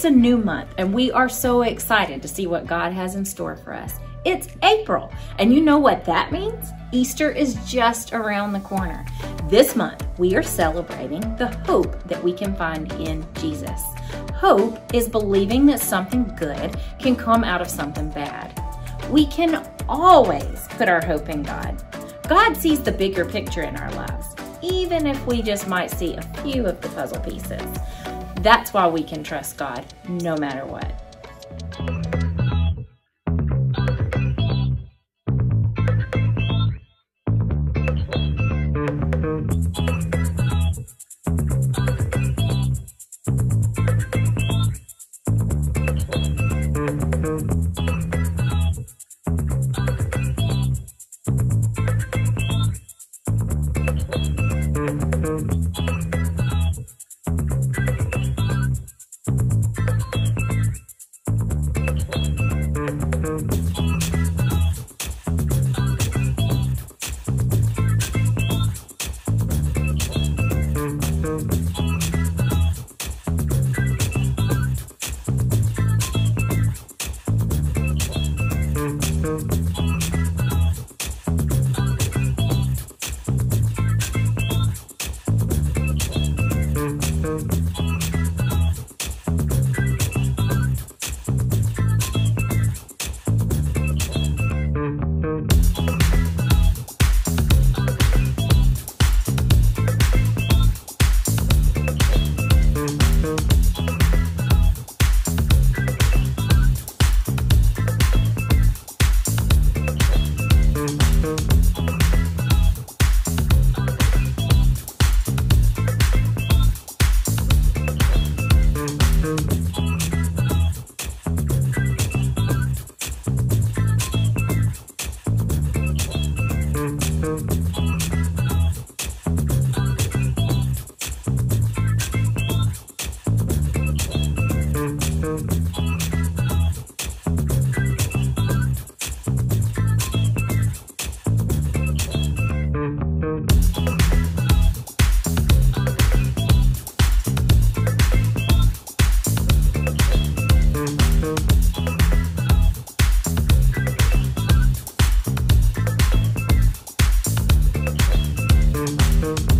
It's a new month and we are so excited to see what God has in store for us. It's April, and you know what that means? Easter is just around the corner. This month, we are celebrating the hope that we can find in Jesus. Hope is believing that something good can come out of something bad. We can always put our hope in God. God sees the bigger picture in our lives, even if we just might see a few of the puzzle pieces. That's why we can trust God no matter what. Hey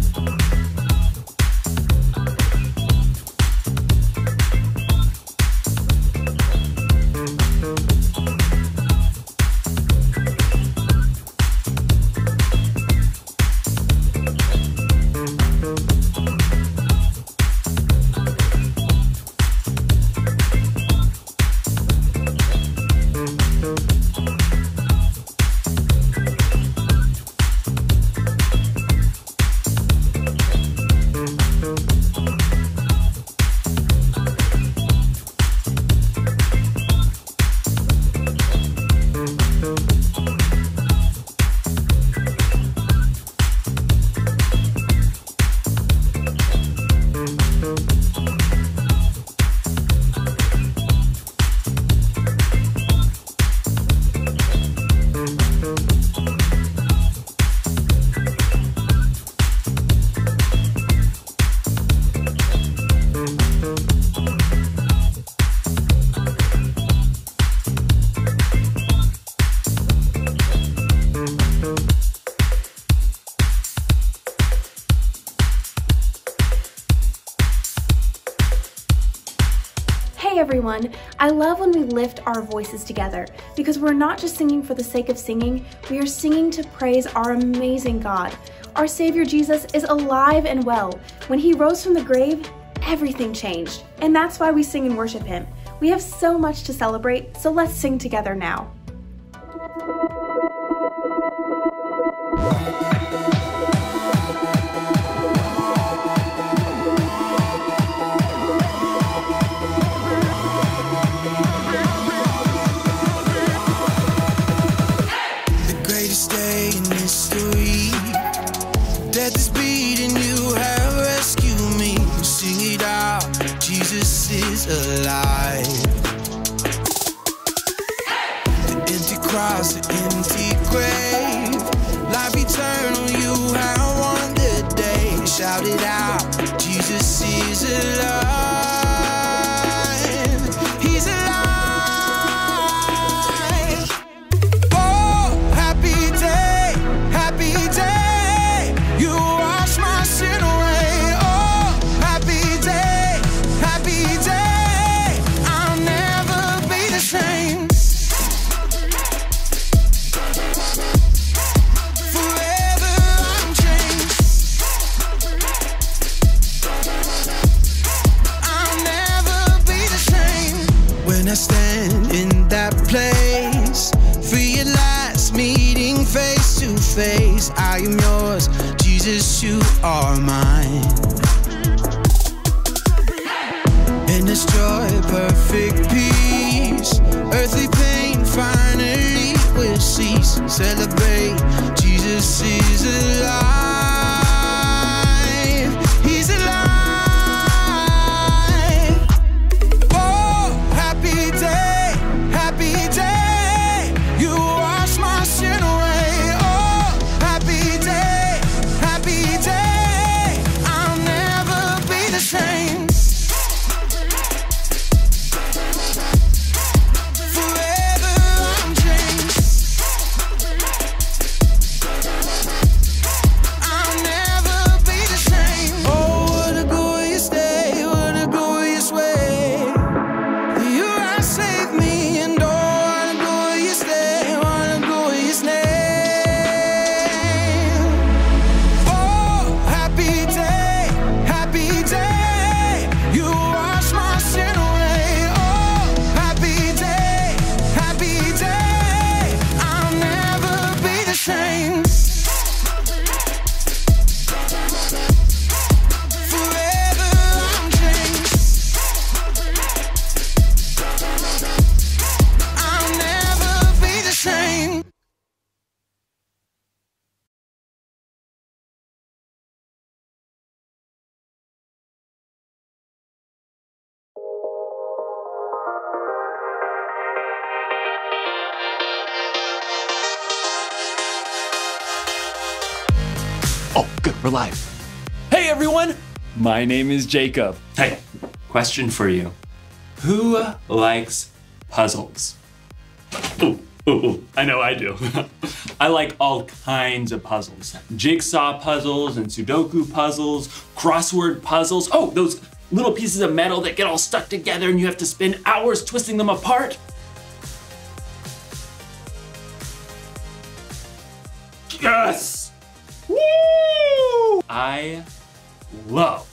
everyone, I love when we lift our voices together because we're not just singing for the sake of singing, we are singing to praise our amazing God. Our Savior Jesus is alive and well. When He rose from the grave, everything changed, and that's why we sing and worship Him. We have so much to celebrate, so let's sing together now. Empty cross, the empty grave. Celebrate, Jesus is alive. Oh, good. Hey everyone, my name is Jacob. Hey, question for you. Who likes puzzles? Ooh, ooh, ooh, I know I do. I like all kinds of puzzles jigsaw puzzles and Sudoku puzzles, crossword puzzles. Oh, those little pieces of metal that get all stuck together and you have to spend hours twisting them apart. Yes! I love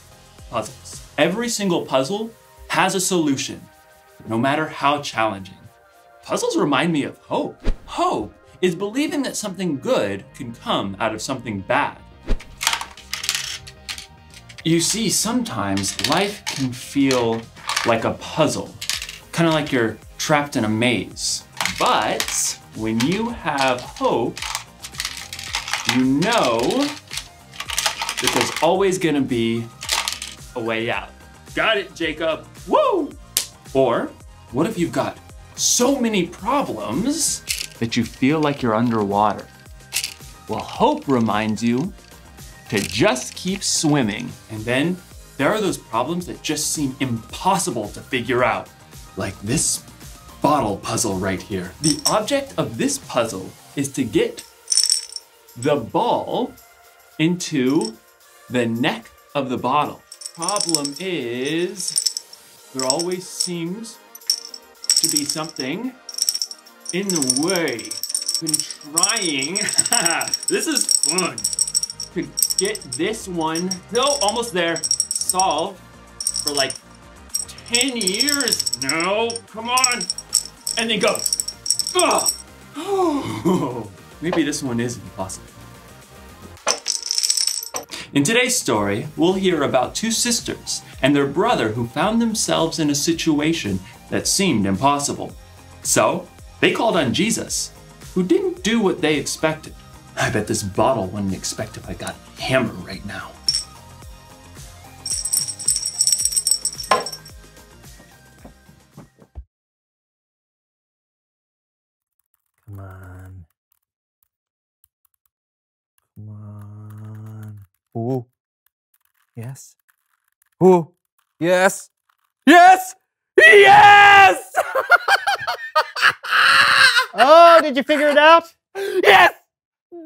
puzzles. Every single puzzle has a solution, no matter how challenging. Puzzles remind me of hope. Hope is believing that something good can come out of something bad. You see, sometimes life can feel like a puzzle, kind of like you're trapped in a maze. But when you have hope, you know that there's always gonna be a way out. Got it, Jacob. Woo! Or what if you've got so many problems that you feel like you're underwater? Well, hope reminds you to just keep swimming. And then there are those problems that just seem impossible to figure out, like this bottle puzzle right here. The object of this puzzle is to get the ball into the neck of the bottle. Problem is, there always seems to be something in the way. Been trying. this is fun. Could get this one. No, almost there. Solved for like 10 years. No, come on. And then go. Ugh. Maybe this one is impossible. In today's story, we'll hear about two sisters and their brother who found themselves in a situation that seemed impossible. So, they called on Jesus, who didn't do what they expected. I bet this bottle wouldn't expect if I got hammered right now. Come on. Ooh. Yes. Ooh. Yes. Yes. Yes! Oh, did you figure it out? yes!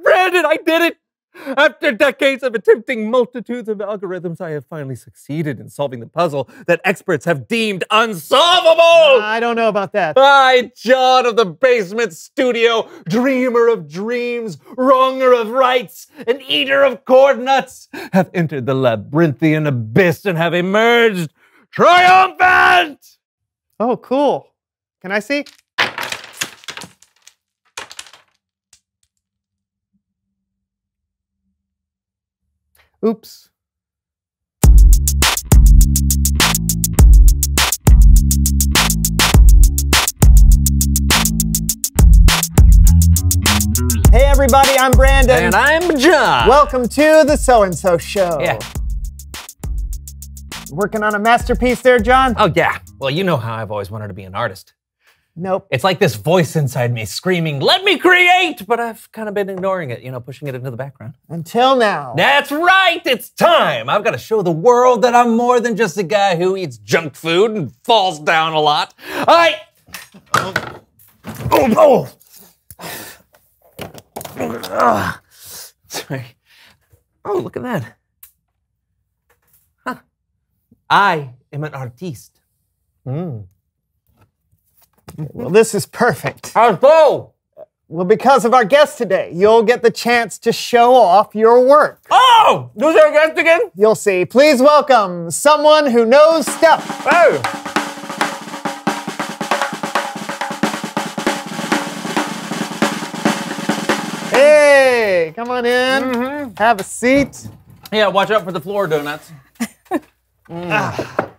Brandon, I did it! After decades of attempting multitudes of algorithms, I have finally succeeded in solving the puzzle that experts have deemed unsolvable! I don't know about that. I, John of the basement studio, dreamer of dreams, wronger of rights, and eater of corn nuts, have entered the labyrinthian abyss and have emerged triumphant! Oh, cool. Can I see? Oops. Hey everybody, I'm Brandon. And I'm John. Welcome to the So and So Show. Yeah. Working on a masterpiece there, John? Oh, yeah. Well, you know how I've always wanted to be an artist. Nope. It's like this voice inside me screaming, let me create! But I've kind of been ignoring it, you know, pushing it into the background. Until now. That's right, it's time. I've got to show the world that I'm more than just a guy who eats junk food and falls down a lot. I. Oh, oh. Ah. Sorry. Oh, look at that. Huh. I am an artiste. Mm. Well, this is perfect. How so? Well, because of our guest today, you'll get the chance to show off your work. Oh, who's our guest again? You'll see. Please welcome someone who knows stuff. Oh. Hey, come on in. Mm-hmm. Have a seat. Yeah, watch out for the floor donuts. Mm.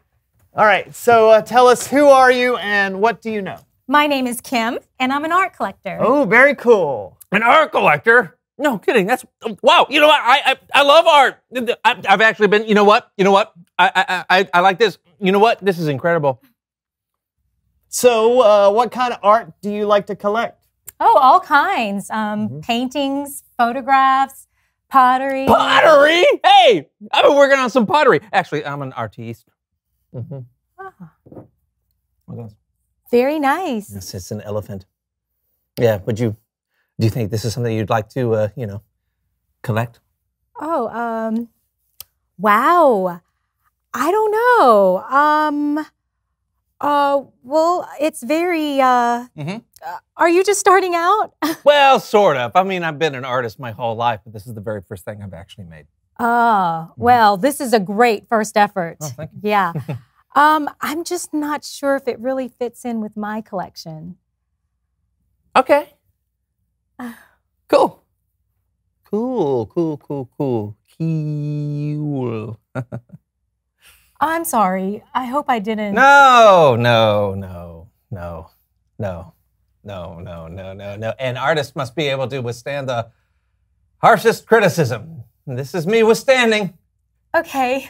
All right, so uh, tell us who are you and what do you know? My name is Kim, and I'm an art collector. Oh, very cool. An art collector? No kidding. That's wow. You know what? I I, I love art. I, I've actually been. You know what? You know what? I, I I I like this. You know what? This is incredible. So, uh, what kind of art do you like to collect? Oh, all kinds. Um, Mm-hmm. Paintings, photographs, pottery. Pottery? Hey, I've been working on some pottery. Actually, I'm an artiste. Mm-hmm. Ah, very nice. Yes, it's an elephant. Yeah. Would you? Do you think this is something you'd like to, uh, you know, collect? Oh, um, wow. I don't know. Um, uh, well, it's very, uh, Mhm. uh, are you just starting out? Well, sort of. I mean, I've been an artist my whole life, but this is the very first thing I've actually made. Oh, well, this is a great first effort. Oh, thank you. Yeah. um, I'm just not sure if it really fits in with my collection. Okay. Cool. Cool, cool, cool, cool. Cool. I'm sorry. I hope I didn't. No, no, no, no, no, no, no, no, no, no. An artist must be able to withstand the harshest criticism. This is me withstanding. Okay.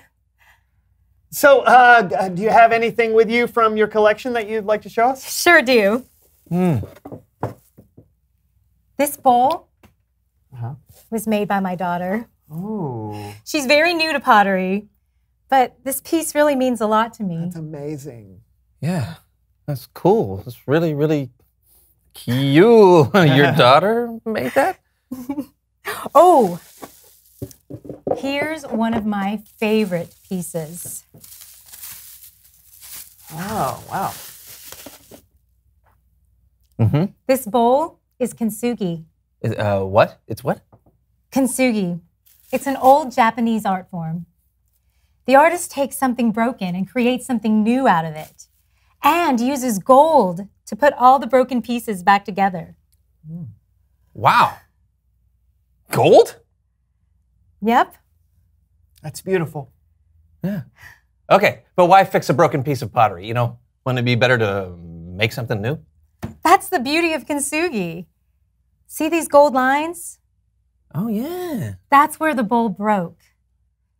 So, uh, uh, do you have anything with you from your collection that you'd like to show us? Sure do. Hmm. This bowl Uh-huh. was made by my daughter. Oh, She's very new to pottery, but this piece really means a lot to me. that's amazing. Yeah, that's cool. That's really, really cute. Your daughter made that? Oh, here's one of my favorite pieces. Oh, wow. Mm-hmm. This bowl is kintsugi. Uh, what? It's what? Kintsugi. It's an old Japanese art form. The artist takes something broken and creates something new out of it, and uses gold to put all the broken pieces back together. Wow. Gold? Yep. That's beautiful. Yeah. Okay, but why fix a broken piece of pottery? You know, wouldn't it be better to make something new? That's the beauty of kintsugi. See these gold lines? Oh, yeah. That's where the bowl broke.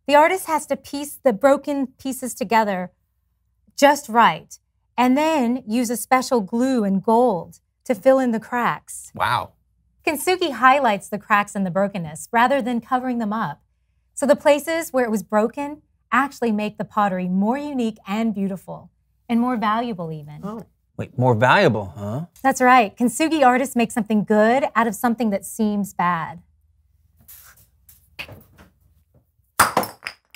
The artist has to piece the broken pieces together just right, and then use a special glue and gold to fill in the cracks. Wow. Kintsugi highlights the cracks and the brokenness rather than covering them up. So the places where it was broken actually make the pottery more unique and beautiful, and more valuable even. Oh. Wait, more valuable, huh? That's right. Kintsugi artists make something good out of something that seems bad.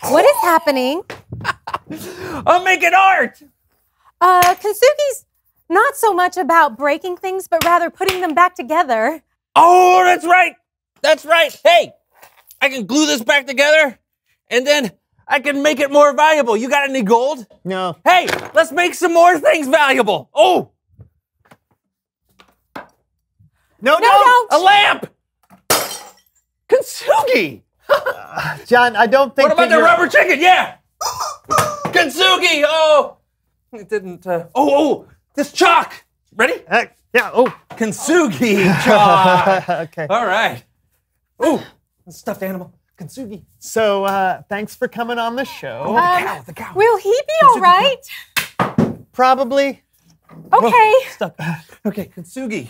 What is happening? I'm making art! Uh, Kintsugi's not so much about breaking things, but rather putting them back together. Oh, that's right. That's right. Hey, I can glue this back together and then I can make it more valuable. You got any gold? No. Hey, let's make some more things valuable. Oh, No, no. No, a lamp! Kintsugi! John, I don't think. What about the rubber chicken? Yeah. Kintsugi. Oh, it didn't. Uh, oh, oh, this chalk. Ready? Uh, yeah. Oh. Kintsugi chalk. okay. All right. Oh, stuffed animal. Kintsugi. So uh, thanks for coming on the show. Oh, the cow. The cow. Will he be all right? Probably. Okay. Stuff. Okay, Kintsugi.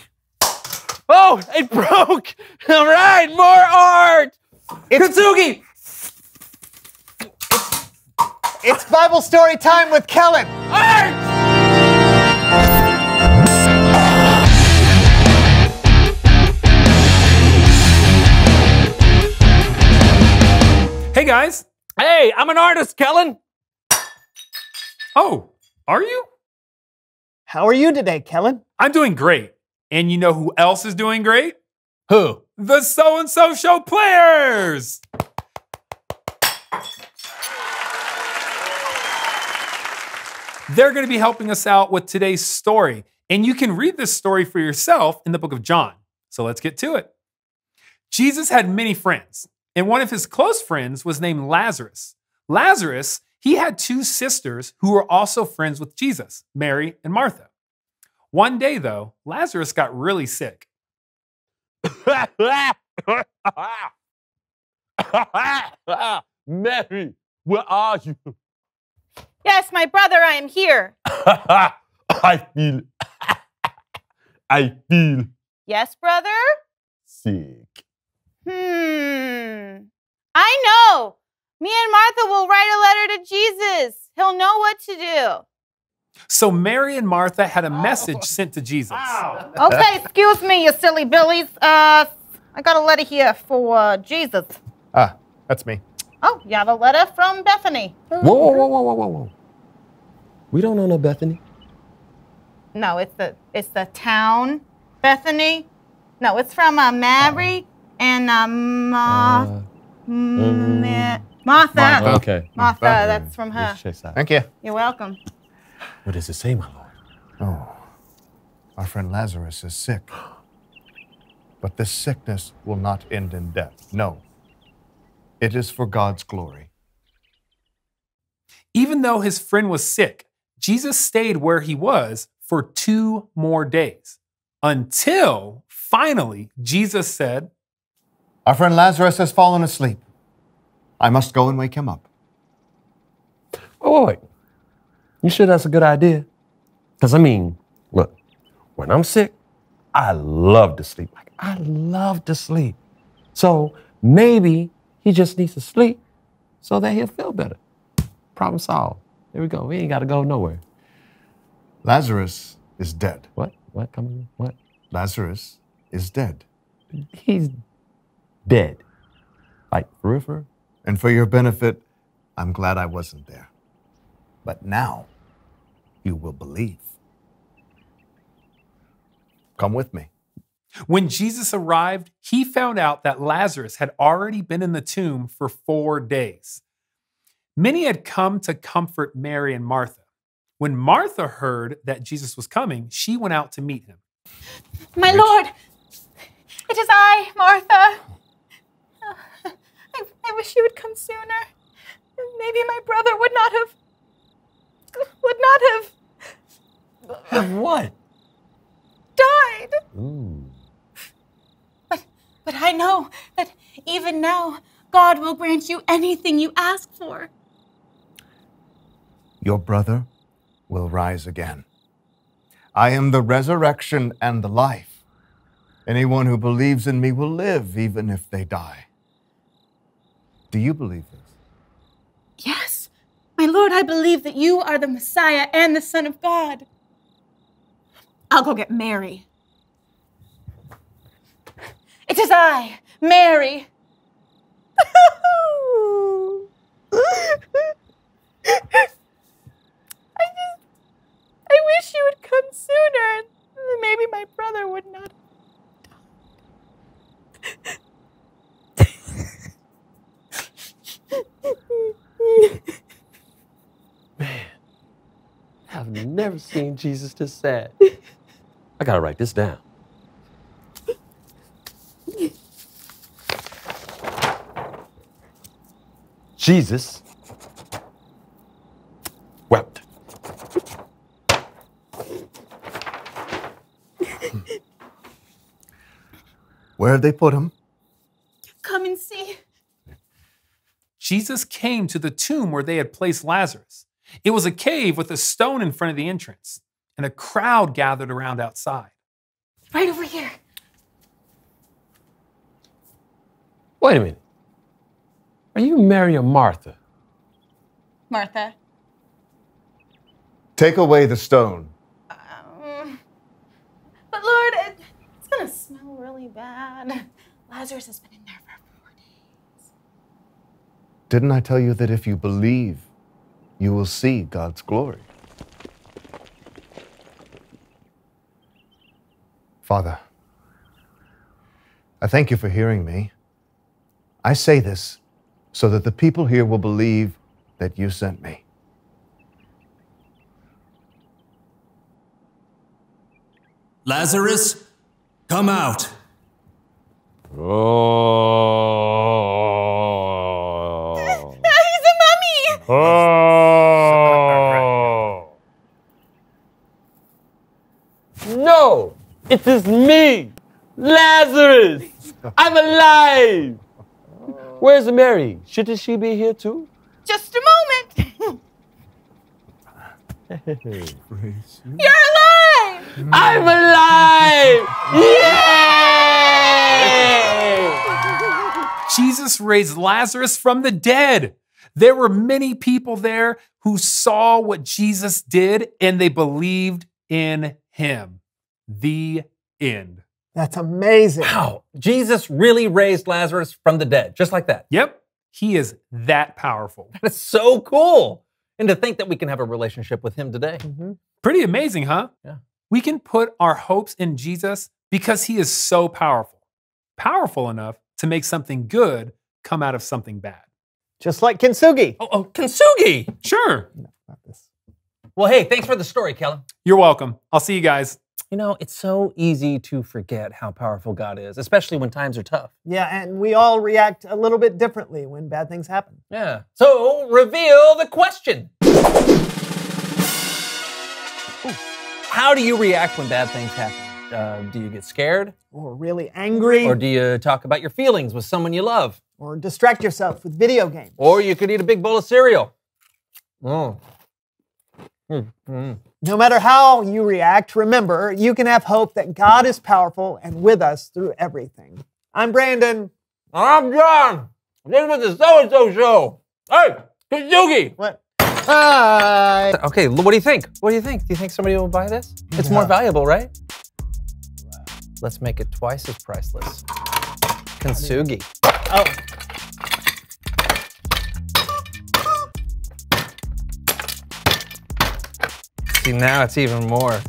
Oh, it broke. All right, more art. It's, Kintsugi. It's Bible story time with Kellen. Art. Guys. Hey, I'm an artist, Kellen. Oh, are you? How are you today, Kellen? I'm doing great. And you know who else is doing great? Who? The So and So Show players. They're going to be helping us out with today's story. And you can read this story for yourself in the book of John. So let's get to it. Jesus had many friends, and one of his close friends was named Lazarus. Lazarus, he had two sisters who were also friends with Jesus, Mary and Martha. One day, though, Lazarus got really sick. Mary, where are you? Yes, my brother, I am here. I feel. I feel Yes, brother? sick. Hmm. I know. Me and Martha will write a letter to Jesus. He'll know what to do. So Mary and Martha had a message sent to Jesus. Okay, excuse me, you silly billies. Uh, I got a letter here for uh, Jesus. Ah, that's me. Oh, you have a letter from Bethany. Whoa, whoa, whoa, whoa, whoa, whoa, whoa. We don't know no Bethany. No, it's the it's the town Bethany. No, it's from uh, Mary and uh, Ma- Uh, Ma- Martha. Martha. Okay. Martha, that's from her. Let's chase that. Thank you. You're welcome. What does it say, my lord? Oh, our friend Lazarus is sick. But this sickness will not end in death. No. It is for God's glory. Even though his friend was sick, Jesus stayed where he was for two more days until finally Jesus said, Our friend Lazarus has fallen asleep. I must go and wake him up. Wait, wait, wait. You sure that's a good idea? Because, I mean, look, when I'm sick, I love to sleep. Like, I love to sleep. So maybe he just needs to sleep so that he'll feel better. Problem solved. There we go. We ain't got to go nowhere. Lazarus is dead. What? What? Come on. What? Lazarus is dead. He's dead. Like, for real, for real? And for your benefit, I'm glad I wasn't there. But now you will believe. Come with me. When Jesus arrived, he found out that Lazarus had already been in the tomb for four days. Many had come to comfort Mary and Martha. When Martha heard that Jesus was coming, she went out to meet him. My lord, it is I, Martha. I, I wish you would come sooner. Maybe my brother would not have. would not have Have what? died. Ooh. But, but I know that even now, God will grant you anything you ask for. Your brother will rise again. I am the resurrection and the life. Anyone who believes in me will live even if they die. Do you believe this? Yes, my lord, I believe that you are the Messiah and the Son of God. I'll go get Mary. It is I, Mary. I just, I wish you would come sooner. Maybe my brother would not. I've never seen Jesus this sad. I gotta write this down. Jesus wept. Hmm. Where have they put him? Come and see. Jesus came to the tomb where they had placed Lazarus. It was a cave with a stone in front of the entrance, and a crowd gathered around outside. Right over here. Wait a minute. Are you Mary or Martha? Martha. Take away the stone. Um, but Lord, it, it's gonna smell really bad. Lazarus has been in there for four days. Didn't I tell you that if you believe, you will see God's glory? Father, I thank you for hearing me. I say this so that the people here will believe that you sent me. Lazarus, come out. Oh. He's a mummy! Oh. No, it is me, Lazarus. I'm alive. Where's Mary? Shouldn't she be here too? Just a moment. You're alive! I'm alive! Jesus raised Lazarus from the dead. There were many people there who saw what Jesus did and they believed in him. The end. That's amazing. Wow. Jesus really raised Lazarus from the dead, just like that. Yep, he is that powerful. That's so cool. And to think that we can have a relationship with him today. Mm-hmm. Pretty amazing, huh? Yeah. We can put our hopes in Jesus because he is so powerful. Powerful enough to make something good come out of something bad. Just like Kintsugi. Oh, oh, Kintsugi. Sure. Well, hey, thanks for the story, Kellen. You're welcome. I'll see you guys. You know, it's so easy to forget how powerful God is, especially when times are tough. Yeah, and we all react a little bit differently when bad things happen. Yeah. So, reveal the question. Ooh. How do you react when bad things happen? Uh, do you get scared? Or really angry. Or do you talk about your feelings with someone you love? or distract yourself with video games. Or you could eat a big bowl of cereal. Mm. Mm, mm. No matter how you react, remember, you can have hope that God is powerful and with us through everything. I'm Brandon. I'm John. This was the so and so show. Hey, Kazuki. What? Hi. Okay, what do you think? What do you think? Do you think somebody will buy this? It's more valuable, right? Let's make it twice as priceless. Kintsugi. Oh. See, now it's even more.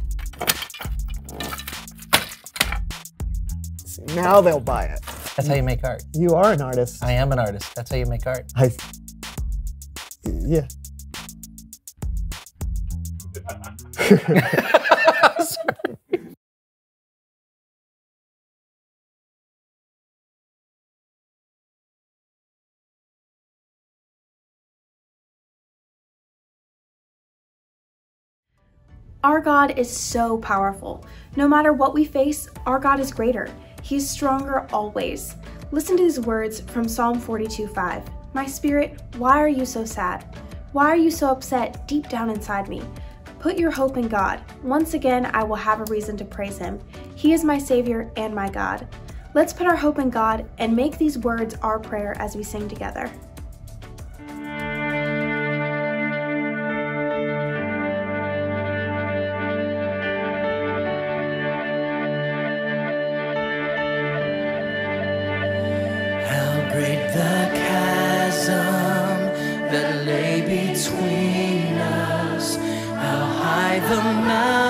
Now they'll buy it. That's how you make art. You are an artist. I am an artist. That's how you make art. I. Yeah. Our God is so powerful. No matter what we face, our God is greater. He is stronger always. Listen to these words from Psalm 42 5. My spirit, why are you so sad? Why are you so upset deep down inside me? Put your hope in God. Once again, I will have a reason to praise Him. He is my Savior and my God. Let's put our hope in God and make these words our prayer as we sing together. Lay between us. How high the mountain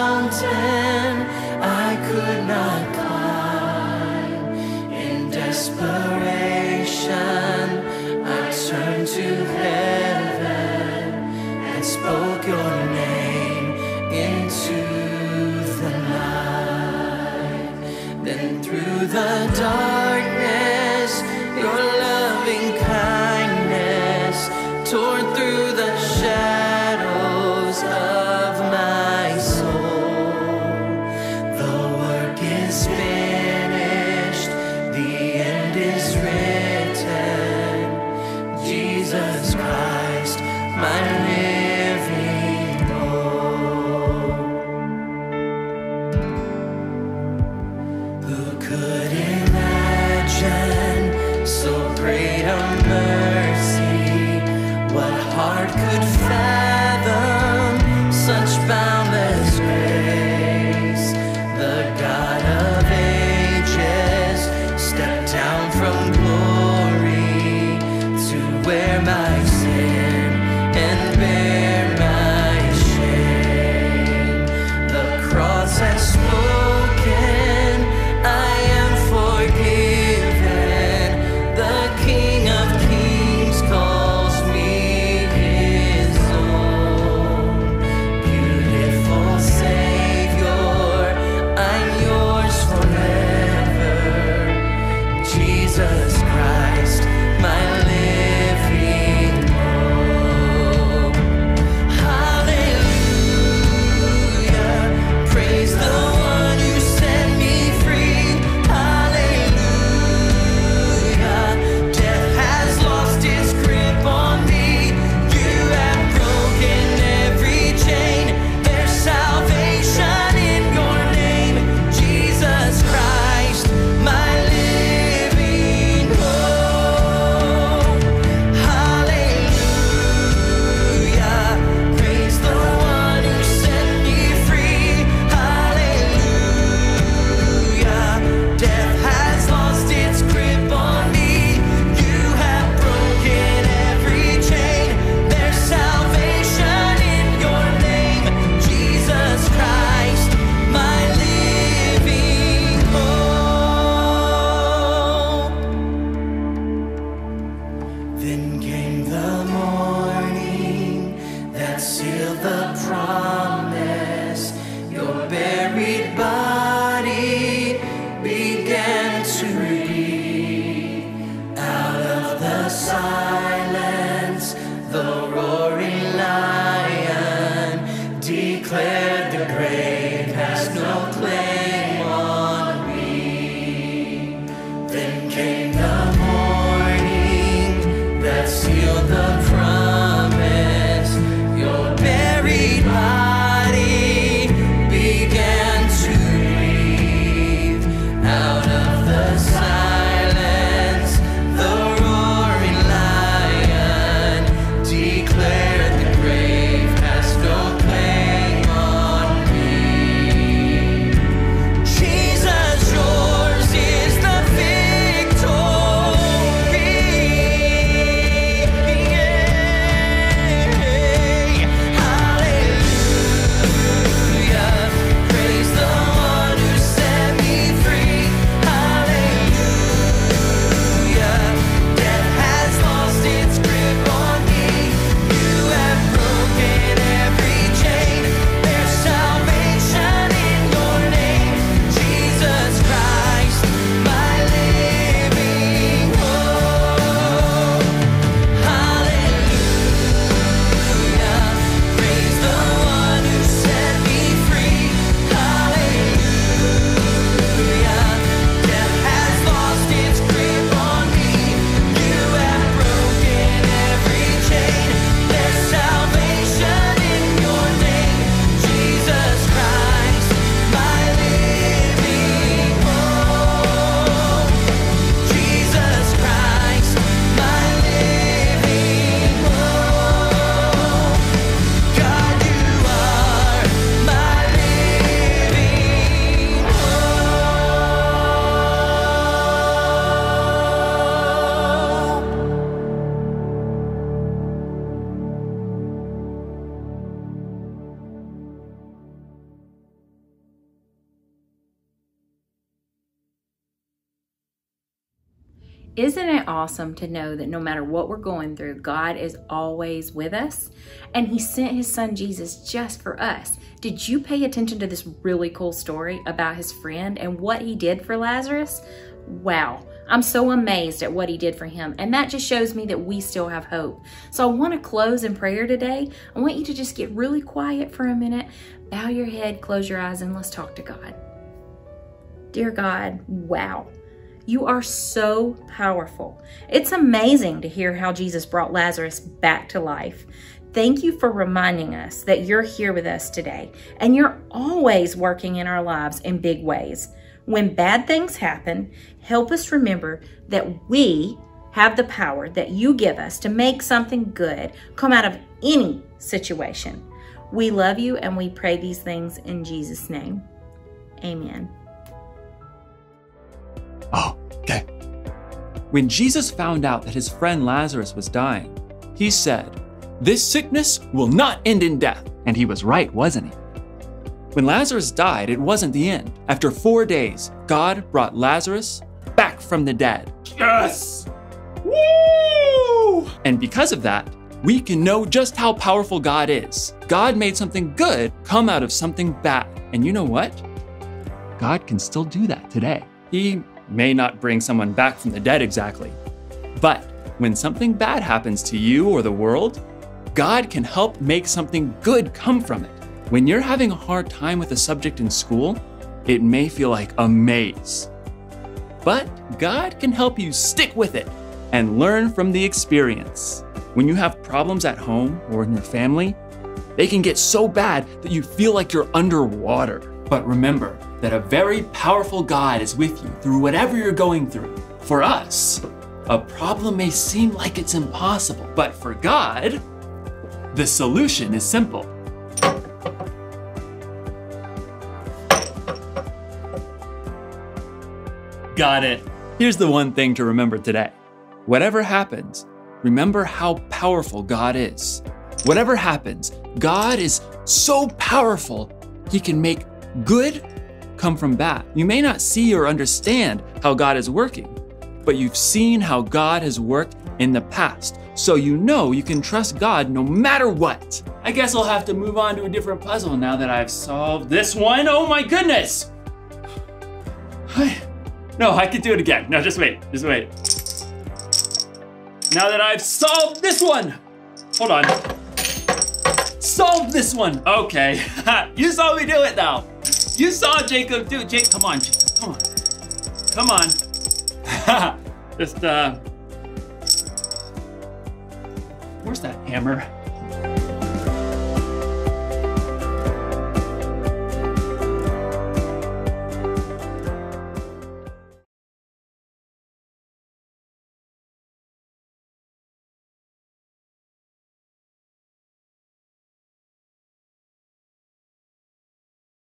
awesome to know that no matter what we're going through, God is always with us? And He sent His Son Jesus just for us. Did you pay attention to this really cool story about His friend and what He did for Lazarus? Wow. I'm so amazed at what he did for him. And that just shows me that we still have hope. So I want to close in prayer today. I want you to just get really quiet for a minute, bow your head, close your eyes, and let's talk to God. Dear God, wow. You are so powerful. It's amazing to hear how Jesus brought Lazarus back to life. Thank you for reminding us that you're here with us today and you're always working in our lives in big ways. When bad things happen, help us remember that we have the power that you give us to make something good come out of any situation. We love you and we pray these things in Jesus' name. Amen. Oh, When Jesus found out that his friend Lazarus was dying, he said, This sickness will not end in death. And he was right, wasn't he? When Lazarus died, it wasn't the end. After four days, God brought Lazarus back from the dead. Yes! Woo! And because of that, we can know just how powerful God is. God made something good come out of something bad. And you know what? God can still do that today. He may not bring someone back from the dead exactly, but when something bad happens to you or the world, God can help make something good come from it. When you're having a hard time with a subject in school, it may feel like a maze. But God can help you stick with it and learn from the experience. When you have problems at home or in your family, they can get so bad that you feel like you're underwater. But remember that a very powerful God is with you through whatever you're going through. For us, a problem may seem like it's impossible, but for God, the solution is simple. Got it. Here's the one thing to remember today. Whatever happens, remember how powerful God is. Whatever happens, God is so powerful, He can make good come from bad. You may not see or understand how God is working, but you've seen how God has worked in the past. So you know you can trust God no matter what. I guess I'll have to move on to a different puzzle now that I've solved this one. Oh my goodness! No, I could do it again. No, just wait, just wait. Now that I've solved this one! Hold on. Solved this one! Okay, you saw me do it now. You saw Jacob do it. Jake, come on, come on. Come on. just, uh... Where's that hammer?